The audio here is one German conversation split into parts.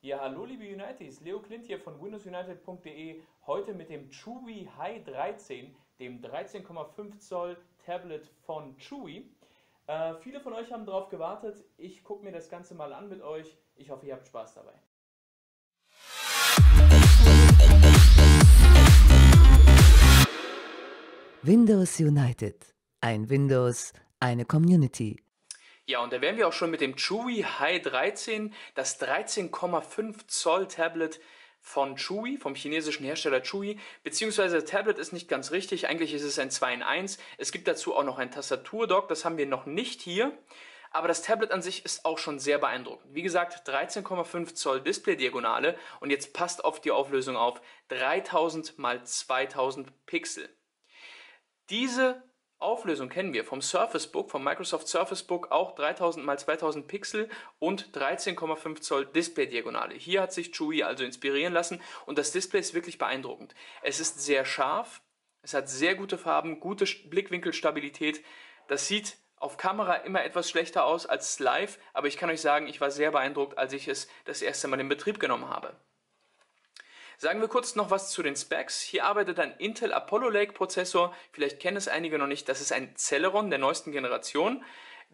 Ja, hallo liebe Unities, Leo Klint hier von windowsunited.de, heute mit dem Chewy High 13, dem 13,5 Zoll Tablet von Chewy. Äh, viele von euch haben darauf gewartet, ich gucke mir das Ganze mal an mit euch, ich hoffe ihr habt Spaß dabei. Windows United. Ein Windows, eine Community. Ja, und da wären wir auch schon mit dem Chewy High 13, das 13,5 Zoll Tablet von Chewy, vom chinesischen Hersteller Chewy, beziehungsweise Tablet ist nicht ganz richtig, eigentlich ist es ein 2 in 1. Es gibt dazu auch noch ein Tastaturdock, das haben wir noch nicht hier. Aber das Tablet an sich ist auch schon sehr beeindruckend. Wie gesagt, 13,5 Zoll Display-Diagonale und jetzt passt auf die Auflösung auf, 3000 x 2000 Pixel. Diese Auflösung kennen wir vom Surface Book, vom Microsoft Surface Book, auch 3000 x 2000 Pixel und 13,5 Zoll Display-Diagonale. Hier hat sich Chewy also inspirieren lassen und das Display ist wirklich beeindruckend. Es ist sehr scharf, es hat sehr gute Farben, gute Blickwinkelstabilität. Das sieht auf Kamera immer etwas schlechter aus als live, aber ich kann euch sagen, ich war sehr beeindruckt, als ich es das erste Mal in Betrieb genommen habe. Sagen wir kurz noch was zu den Specs. Hier arbeitet ein Intel Apollo Lake Prozessor. Vielleicht kennen es einige noch nicht. Das ist ein Celeron der neuesten Generation.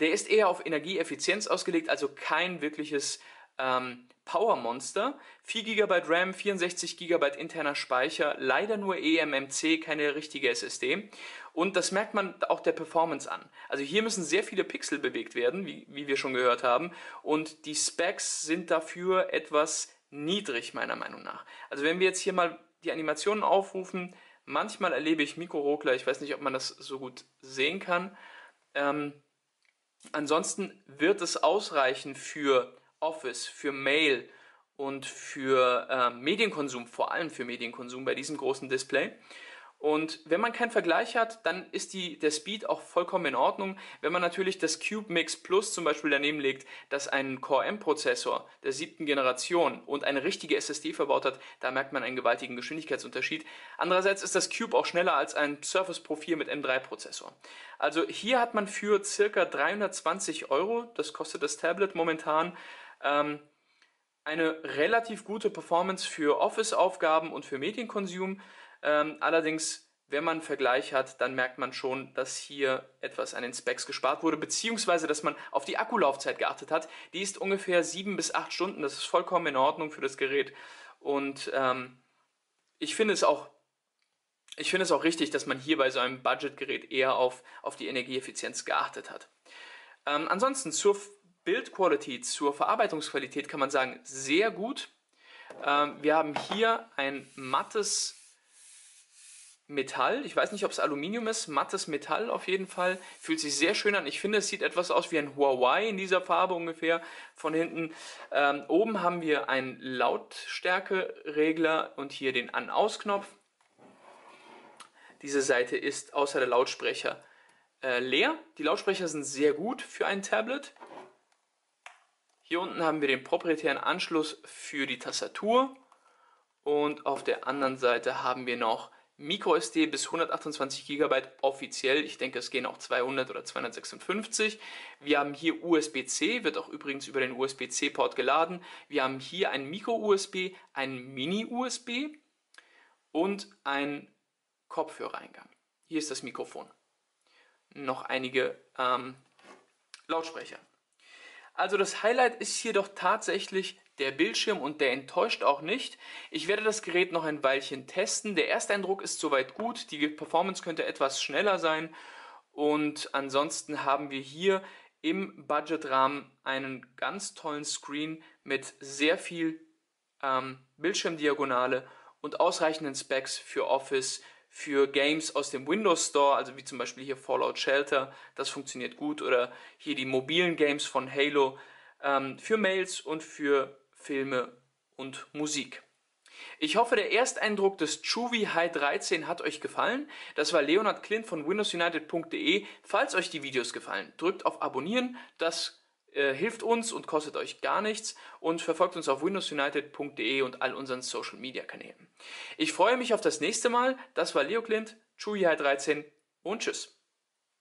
Der ist eher auf Energieeffizienz ausgelegt, also kein wirkliches ähm, Power Monster. 4 GB RAM, 64 GB interner Speicher, leider nur eMMC, keine richtige SSD. Und das merkt man auch der Performance an. Also hier müssen sehr viele Pixel bewegt werden, wie, wie wir schon gehört haben. Und die Specs sind dafür etwas niedrig, meiner Meinung nach. Also wenn wir jetzt hier mal die Animationen aufrufen, manchmal erlebe ich Mikroruckler, ich weiß nicht, ob man das so gut sehen kann. Ähm, ansonsten wird es ausreichen für Office, für Mail und für äh, Medienkonsum, vor allem für Medienkonsum bei diesem großen Display. Und wenn man keinen Vergleich hat, dann ist die, der Speed auch vollkommen in Ordnung. Wenn man natürlich das Cube Mix Plus zum Beispiel daneben legt, das einen Core M-Prozessor der siebten Generation und eine richtige SSD verbaut hat, da merkt man einen gewaltigen Geschwindigkeitsunterschied. Andererseits ist das Cube auch schneller als ein Surface Pro 4 mit M3-Prozessor. Also hier hat man für circa 320 Euro, das kostet das Tablet momentan, ähm, eine relativ gute Performance für Office-Aufgaben und für Medienkonsum. Ähm, allerdings, wenn man einen Vergleich hat, dann merkt man schon, dass hier etwas an den Specs gespart wurde, beziehungsweise dass man auf die Akkulaufzeit geachtet hat. Die ist ungefähr sieben bis acht Stunden. Das ist vollkommen in Ordnung für das Gerät. Und ähm, ich finde es auch ich finde es auch richtig, dass man hier bei so einem Budgetgerät eher auf, auf die Energieeffizienz geachtet hat. Ähm, ansonsten zur Bildqualität, zur Verarbeitungsqualität kann man sagen, sehr gut. Ähm, wir haben hier ein mattes Metall. Ich weiß nicht, ob es Aluminium ist. Mattes Metall auf jeden Fall. Fühlt sich sehr schön an. Ich finde, es sieht etwas aus wie ein Huawei in dieser Farbe ungefähr von hinten. Ähm, oben haben wir einen Lautstärkeregler und hier den An-Aus-Knopf. Diese Seite ist außer der Lautsprecher äh, leer. Die Lautsprecher sind sehr gut für ein Tablet. Hier unten haben wir den proprietären Anschluss für die Tastatur. Und auf der anderen Seite haben wir noch MicroSD bis 128 GB offiziell. Ich denke, es gehen auch 200 oder 256. Wir haben hier USB-C, wird auch übrigens über den USB-C-Port geladen. Wir haben hier ein Micro-USB, ein Mini-USB und ein Kopfhörereingang. Hier ist das Mikrofon. Noch einige ähm, Lautsprecher. Also das Highlight ist hier doch tatsächlich der Bildschirm und der enttäuscht auch nicht. Ich werde das Gerät noch ein Weilchen testen. Der Ersteindruck ist soweit gut, die Performance könnte etwas schneller sein. Und ansonsten haben wir hier im Budgetrahmen einen ganz tollen Screen mit sehr viel ähm, Bildschirmdiagonale und ausreichenden Specs für Office, für Games aus dem Windows Store, also wie zum Beispiel hier Fallout Shelter, das funktioniert gut, oder hier die mobilen Games von Halo, ähm, für Mails und für Filme und Musik. Ich hoffe, der Ersteindruck des Chuvi High 13 hat euch gefallen. Das war Leonard Klint von windowsunited.de. Falls euch die Videos gefallen, drückt auf Abonnieren. Das äh, hilft uns und kostet euch gar nichts und verfolgt uns auf windowsunited.de und all unseren Social Media Kanälen. Ich freue mich auf das nächste Mal. Das war Leo Klint, Chuvi High 13 und tschüss.